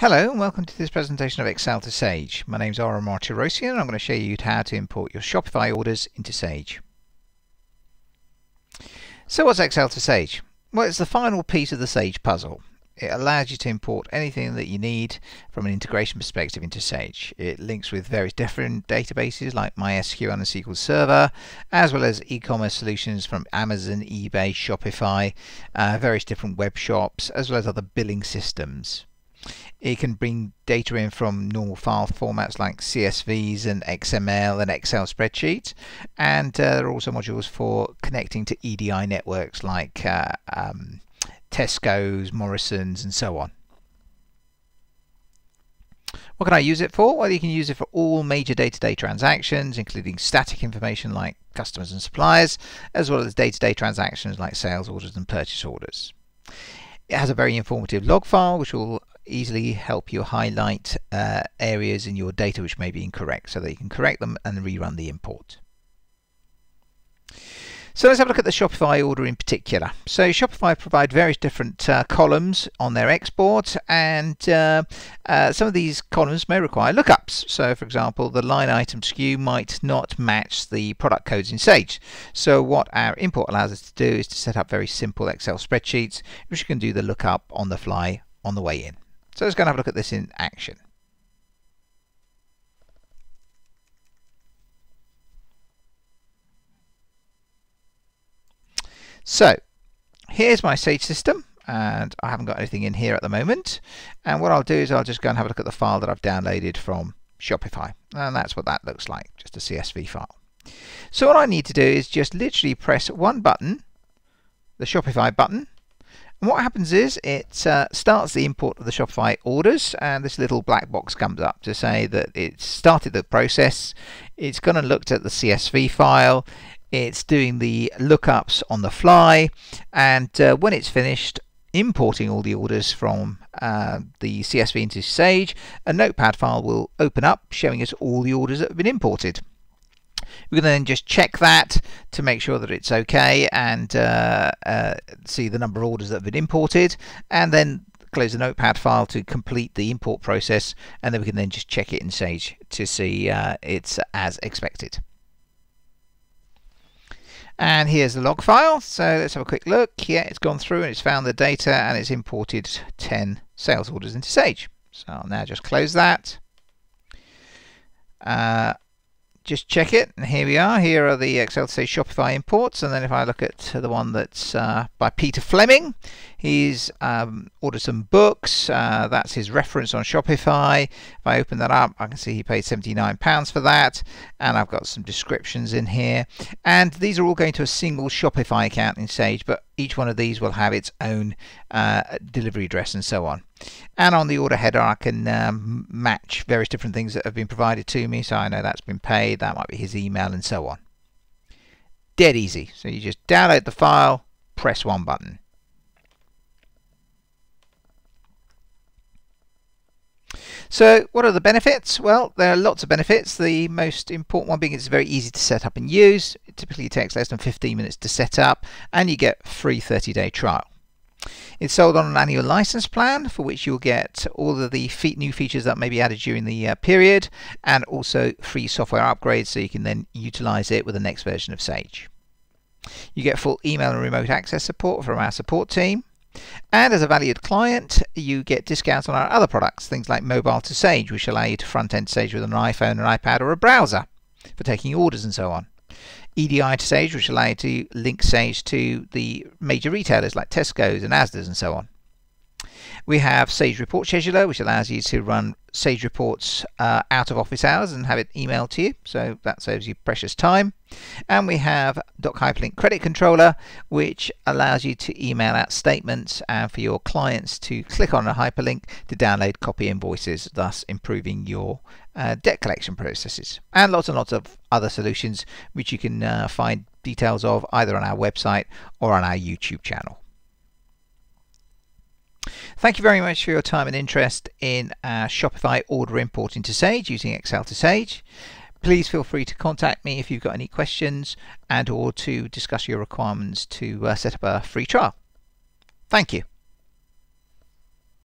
Hello and welcome to this presentation of Excel to Sage. My name is Ara Martirosian and I'm going to show you how to import your Shopify orders into Sage. So what's Excel to Sage? Well it's the final piece of the Sage puzzle. It allows you to import anything that you need from an integration perspective into Sage. It links with various different databases like MySQL and SQL Server, as well as e-commerce solutions from Amazon, eBay, Shopify, uh, various different web shops, as well as other billing systems. It can bring data in from normal file formats like CSVs and XML and Excel spreadsheets. And uh, there are also modules for connecting to EDI networks like uh, um, Tesco's, Morrison's, and so on. What can I use it for? Well, you can use it for all major day-to-day -day transactions, including static information like customers and suppliers, as well as day-to-day -day transactions like sales orders and purchase orders. It has a very informative log file, which will easily help you highlight uh, areas in your data which may be incorrect so that you can correct them and rerun the import. So let's have a look at the Shopify order in particular. So Shopify provide various different uh, columns on their export and uh, uh, some of these columns may require lookups. So for example, the line item SKU might not match the product codes in Sage. So what our import allows us to do is to set up very simple Excel spreadsheets which you can do the lookup on the fly on the way in. So let's go and have a look at this in action. So here's my Sage system and I haven't got anything in here at the moment and what I'll do is I'll just go and have a look at the file that I've downloaded from Shopify and that's what that looks like just a CSV file. So what I need to do is just literally press one button the Shopify button and what happens is it uh, starts the import of the Shopify orders and this little black box comes up to say that it's started the process. It's gone and looked at the CSV file. It's doing the lookups on the fly and uh, when it's finished importing all the orders from uh, the CSV into Sage, a notepad file will open up showing us all the orders that have been imported. We can then just check that to make sure that it's okay and uh, uh, see the number of orders that have been imported and then close the notepad file to complete the import process and then we can then just check it in Sage to see uh, it's as expected. And here's the log file. So let's have a quick look. Yeah, it's gone through and it's found the data and it's imported 10 sales orders into Sage. So I'll now just close that. Uh, just check it and here we are. Here are the Sage Shopify imports and then if I look at the one that's uh, by Peter Fleming he's um, ordered some books uh, that's his reference on Shopify. If I open that up I can see he paid 79 pounds for that and I've got some descriptions in here. And these are all going to a single Shopify account in Sage but each one of these will have its own uh, delivery address and so on. And on the order header, I can um, match various different things that have been provided to me. So I know that's been paid, that might be his email, and so on. Dead easy. So you just download the file, press one button. So what are the benefits? Well, there are lots of benefits. The most important one being it's very easy to set up and use. It typically takes less than 15 minutes to set up and you get free 30-day trial. It's sold on an annual license plan for which you'll get all of the new features that may be added during the uh, period and also free software upgrades so you can then utilize it with the next version of Sage. You get full email and remote access support from our support team. And as a valued client, you get discounts on our other products, things like Mobile to Sage, which allow you to front end Sage with an iPhone, an iPad, or a browser for taking orders and so on. EDI to Sage, which allow you to link Sage to the major retailers like Tesco's and Asda's and so on. We have Sage Report Scheduler, which allows you to run Sage reports uh, out of office hours and have it emailed to you, so that saves you precious time. And we have Doc Hyperlink Credit Controller, which allows you to email out statements and for your clients to click on a hyperlink to download copy invoices, thus improving your uh, debt collection processes. And lots and lots of other solutions which you can uh, find details of either on our website or on our YouTube channel. Thank you very much for your time and interest in our Shopify order import into Sage using Excel to Sage. Please feel free to contact me if you've got any questions and or to discuss your requirements to uh, set up a free trial. Thank you.